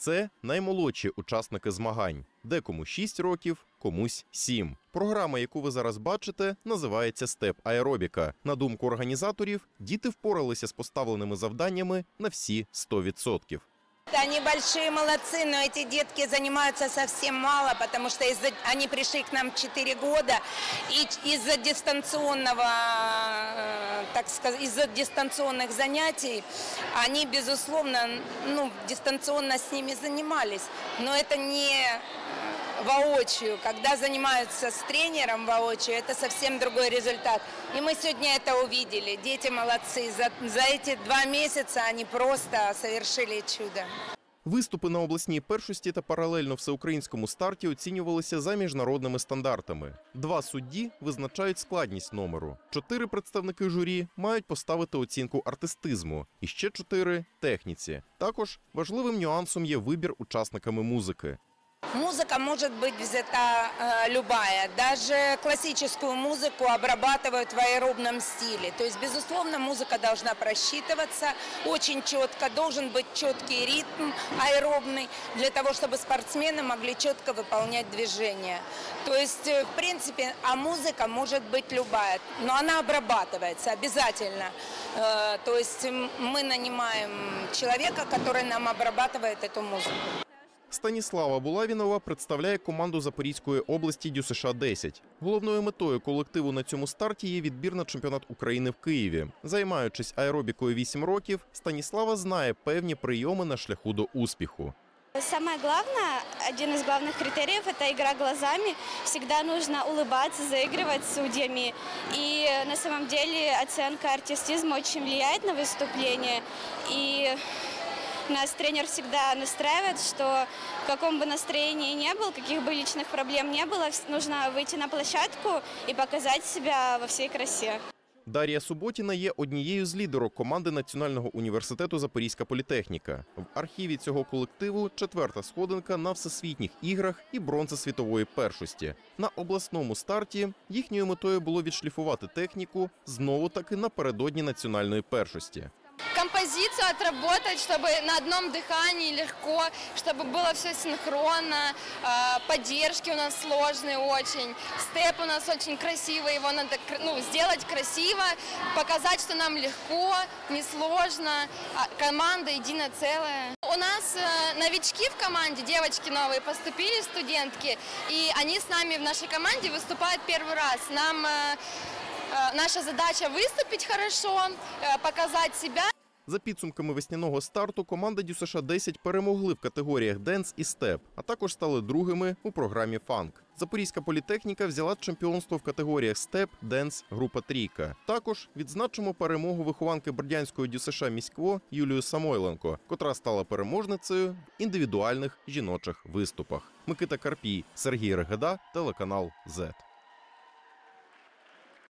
Це наймолодші учасники змагань. Декому 6 років, комусь 7. Програма, яку ви зараз бачите, називається Степ Аеробіка. На думку організаторів, діти впоралися з поставленими завданнями на всі 100%. Они большие молодцы, но эти детки занимаются совсем мало, потому что из-за- они пришли к нам 4 года, и из-за дистанционного, э, так сказать, из-за дистанционных занятий они, безусловно, ну, дистанционно с ними занимались, но это не воочию. Когда занимаются с тренером воочию, это совсем другой результат. И мы сегодня это увидели. Дети молодцы. За, за эти два месяца они просто совершили чудо. Виступи на обласній першості та паралельно всеукраїнському старті оцінювалися за міжнародними стандартами. Два судді визначають складність номеру. Чотири представники журі мають поставити оцінку артистизму, і ще чотири техніці. Також важливим нюансом є вибір учасниками музики. Музыка может быть взята э, любая. Даже классическую музыку обрабатывают в аэробном стиле. То есть, безусловно, музыка должна просчитываться очень четко. Должен быть четкий ритм аэробный для того, чтобы спортсмены могли четко выполнять движения. То есть, э, в принципе, а музыка может быть любая, но она обрабатывается обязательно. Э, То есть мы нанимаем человека, который нам обрабатывает эту музыку. Станіслава Булавінова представляє команду Запорізької області ДЮСШ 10 Головною метою колективу на цьому старті є відбір на чемпіонат України в Києві. Займаючись аеробікою 8 років, Станіслава знає певні прийоми на шляху до успіху. Самое главное, один из главных критериев – это игра глазами. Всегда нужно улыбаться, заигрывать с судьями. И на самом деле оценка артистизма очень влияет на выступление. И нас тренер всегда настраивает, что в каком бы настроении ни был, каких бы личных проблем не было, вс- нужно выйти на площадку и показать себя во всей красе. Дар'я Суботіна є однією з лідерок команди Національного університету Запорізька політехніка. В архіві цього колективу четверта сходинка на всесвітніх іграх і бронза світової першості. На обласному старті їхньою метою було відшліфувати техніку знову таки напередодні національної першості. Композицию отработать, чтобы на одном дыхании легко, чтобы было все синхронно, э, поддержки у нас сложные очень, степ у нас очень красивый, его надо ну, сделать красиво, показать, что нам легко, несложно, а команда единое целое. У нас э, новички в команде, девочки новые поступили, студентки, и они с нами в нашей команде выступают первый раз. Нам э, э, наша задача выступить хорошо, показать себя. За підсумками весняного старту команда ДЮСШ 10 перемогли в категоріях Dance і Step, а також стали другими у програмі Funk. Запорізька політехніка взяла чемпіонство в категоріях Step, Dance, група Трійка. Також відзначимо перемогу вихованки Бердянської ДЮСШ міськво Юлію Самойленко, котра стала переможницею в індивідуальних жіночих виступах. Микита Карпій, Сергій Регеда, телеканал ЗЕТ.